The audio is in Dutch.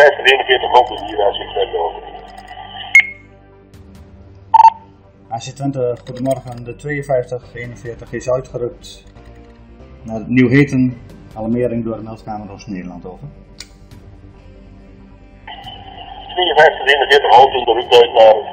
5241 Honden hier AC20 over. AC20, goedemorgen. De 5241 is uitgerukt naar Nieuw-Heten. Alarmering door de meldkamer Oost-Nederland over. 5241 in de uit naar